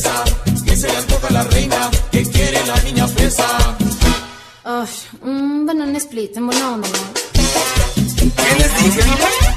princesa, que se le antoja la reina, que quiere la niña fresa. Ay, un banana split, en buena onda, ¿no? ¿Qué les dije?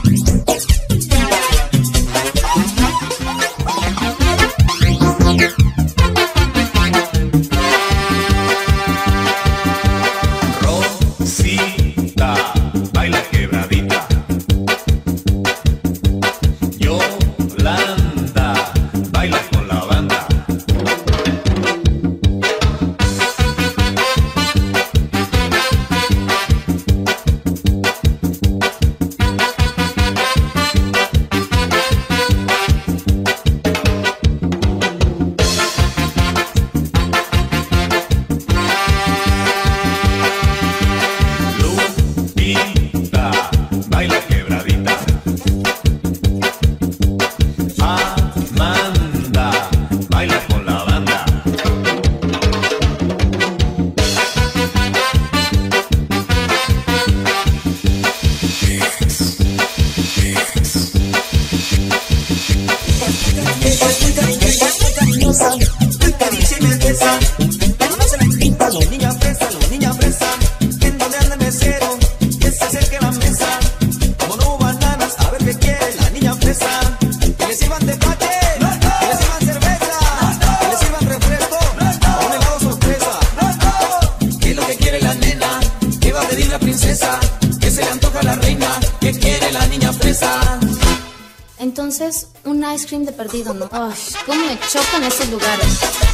Yes. stream de perdido, ¿no? Ay, cómo me chocan esos lugares.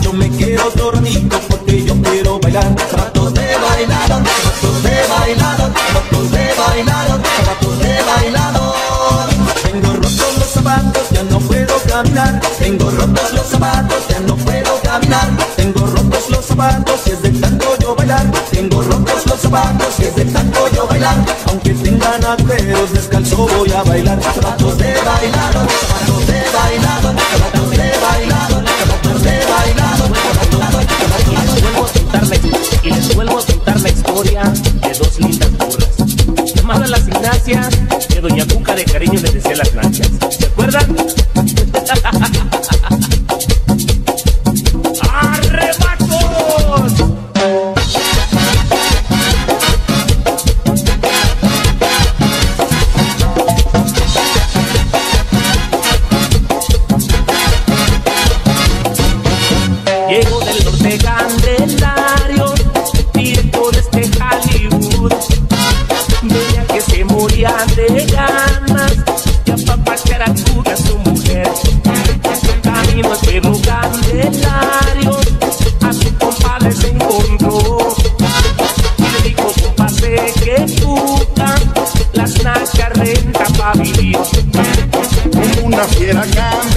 Yo me quedo dormido porque yo quiero bailar. Zapatos de bailador, zapatos de bailador, zapatos de bailador, zapatos de bailador. Tengo rotos los zapatos, ya no puedo caminar. Tengo rotos los zapatos, ya no puedo caminar. Tengo rotos los zapatos y es de tanto yo bailar. Tengo rotos los zapatos y es de tanto yo bailar. Aunque tengan agujeros descalzo voy a bailar. Zapatos de bailador, zapatos de bailador, zapatos de de cariño le decía las nachas. quisiera cambiar.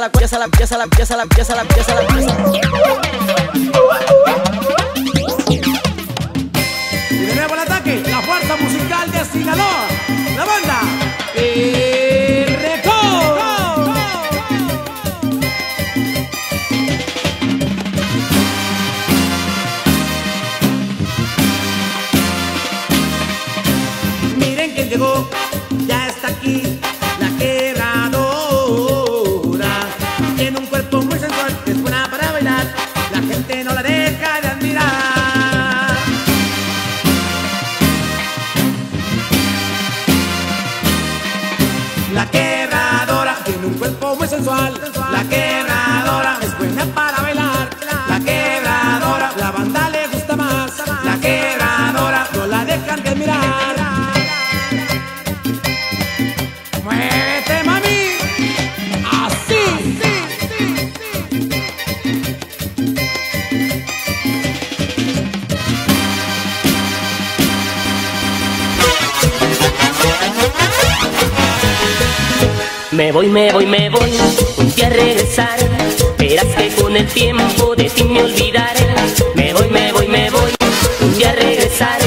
la pieza, la pieza, la pieza, la pieza, la pieza, la. Y de nuevo el ataque, la fuerza musical de Sinaloa, la banda. Record. llegó Me voy, me voy, me voy, un día regresaré. Verás que con el tiempo de ti me olvidaré. Me voy, me voy, me voy, un día regresaré.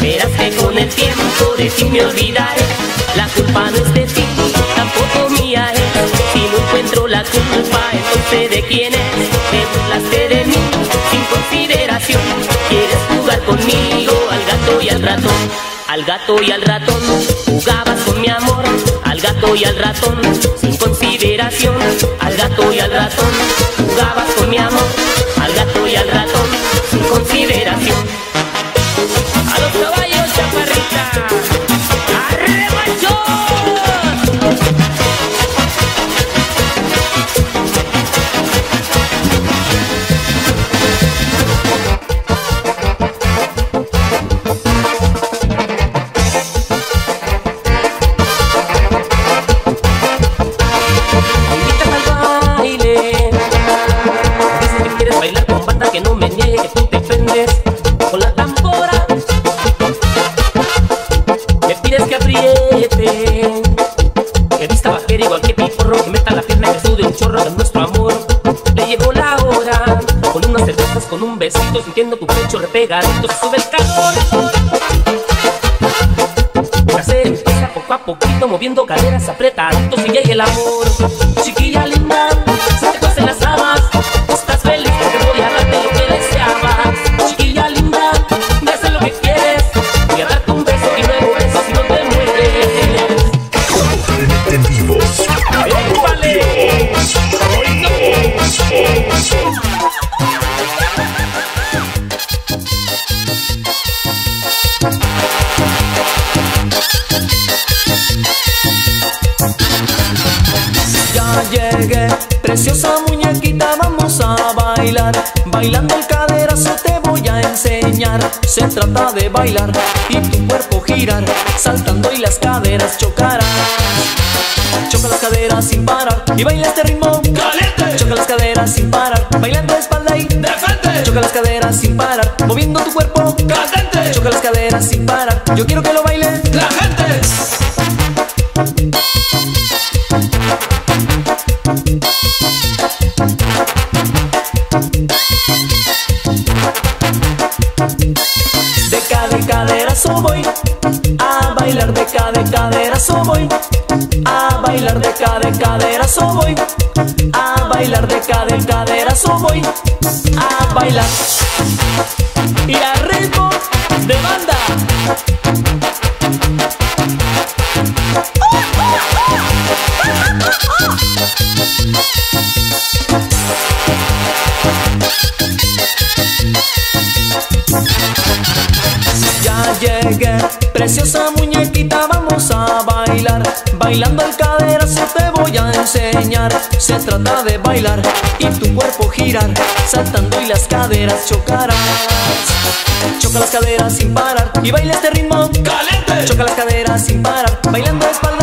Verás que con el tiempo de ti me olvidaré. La culpa no es de ti, tampoco mía es. Si no encuentro la culpa, entonces de quién es. Te burlaste de mí, sin consideración. Quieres jugar conmigo al gato y al ratón. Al gato y al ratón jugabas con mi amor al gato y al ratón sin consideración. Al gato y al ratón sintiendo tu pecho repegadito, se sube el calor. Placer empieza poco a poquito moviendo caderas apretaditos llega el amor. Bailando el caderazo te voy a enseñar. Se trata de bailar y tu cuerpo girar, saltando y las caderas chocarán. Choca las caderas sin parar y baila este ritmo caliente. Choca las caderas sin parar, bailando de espalda y de frente. Choca las caderas sin parar, moviendo tu cuerpo caliente. Choca las caderas sin parar, yo quiero que lo baile la gente. A bailar de cada caderazo voy a bailar de cada caderazo voy a bailar. Y a ritmo de banda. Ya llegué, preciosa muñequita. Bailando el caderazo te voy a enseñar. Se trata de bailar y tu cuerpo girar, saltando y las caderas chocarán. Choca las caderas sin parar y baila este ritmo caliente. Choca las caderas sin parar, bailando espalda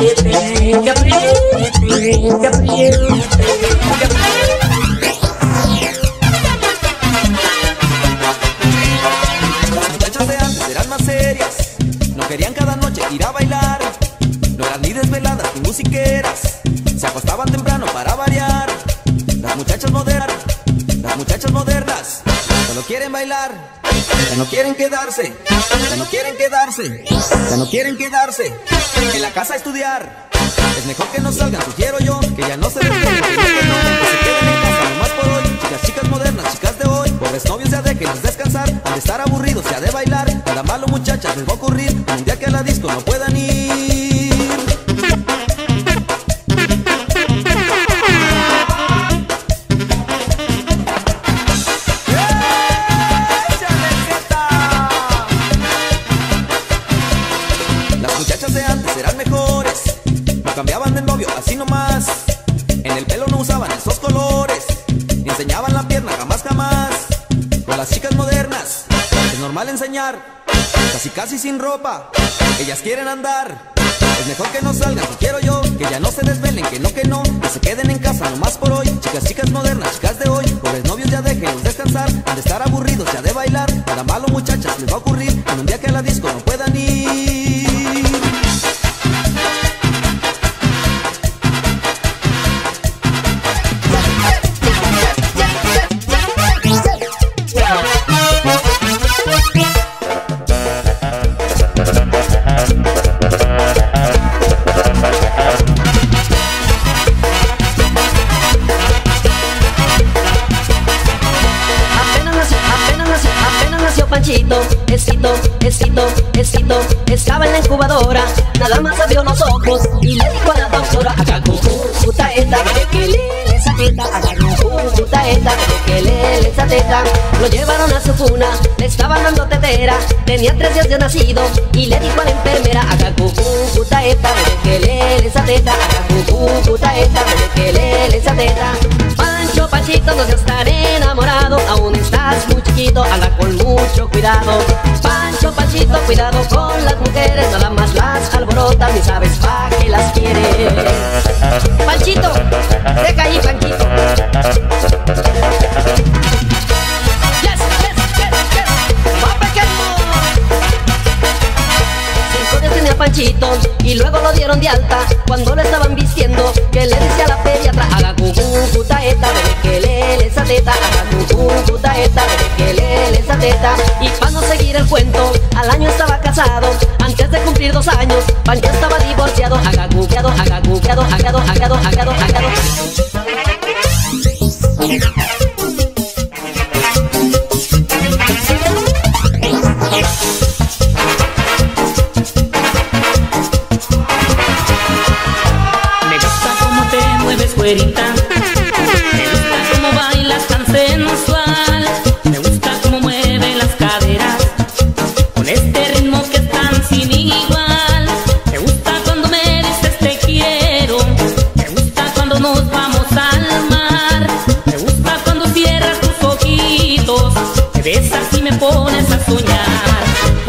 apriete Que apriete Que apriete Que apriete Ya no quieren quedarse, ya no quieren quedarse, ya no quieren quedarse en la casa a estudiar. Es mejor que no salgan, sugiero yo, que ya no se despeguen, que no, que se queden en casa nomás por hoy. Chicas, chicas modernas, chicas de hoy, pobres novios ya déjenlos descansar, de estar aburridos, se ha de bailar. Nada malo muchachas les va a ocurrir, un día que a la disco no puedan ir. Casi casi sin ropa. Ellas quieren andar. Es mejor que no salgan, si quiero yo, que ya no se desvelen, que no, que no, que se queden en casa nomás por hoy. Chicas, chicas modernas, chicas de hoy, pobres novios ya déjenlos descansar, han de estar aburridos, ya de bailar. Nada malo muchachas les va a ocurrir, en un nada más abrió los ojos y le dijo a la doctora, acá cucú, puta esta, que le esa teta, acá cucú, puta esta, que le esa teta, lo llevaron a su cuna, le estaban dando tetera, tenía tres días de nacido y le dijo a la enfermera, acá cucú, puta esta, que le esa teta, acá cucú, puta esta, que le esa teta, Pancho, Panchito, no seas tan enamorado, aún estás muy chiquito, anda con mucho cuidado. Cuidado con las mujeres, nada más las alborotas, ni sabes pa' qué las quieres. Panchito, deja ahí, Panchito. Yes, yes, yes, yes. Cinco tenía Panchito y luego lo dieron de alta cuando lo estaban vistiendo que le decía a la pediatra haga cucú puta eta bebé que le teta puta eta le esa teta y para no seguir el cuento al año estaba casado antes de cumplir dos años Pancho estaba divorciado haga cuqueado hagado hagado hagado hagado Me gusta cómo te mueves, güerita.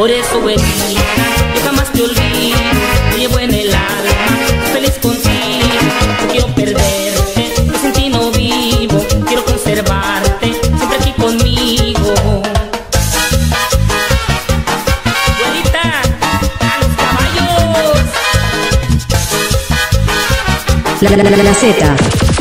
Por eso, güerita, yo jamás te olvido. Llevo en el alma, feliz contigo. No quiero perderte, sin no vivo. Quiero conservarte, siempre aquí conmigo. Güerita, a los caballos. La, la, la, la Z.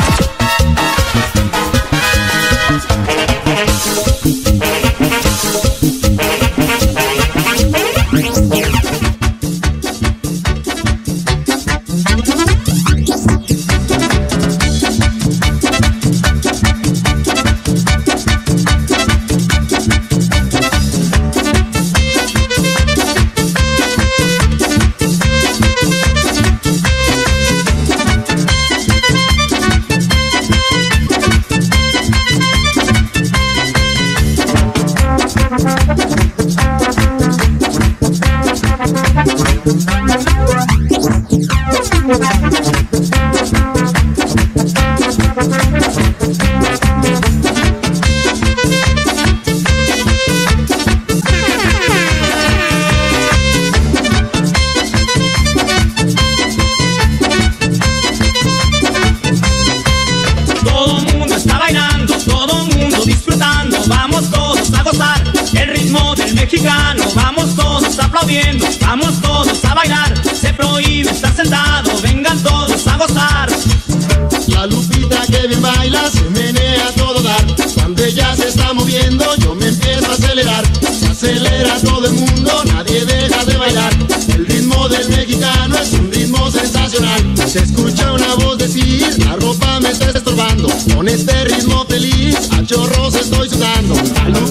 Se escucha una voz decir, la ropa me está estorbando. Con este ritmo feliz, a chorros estoy sudando. A Lupita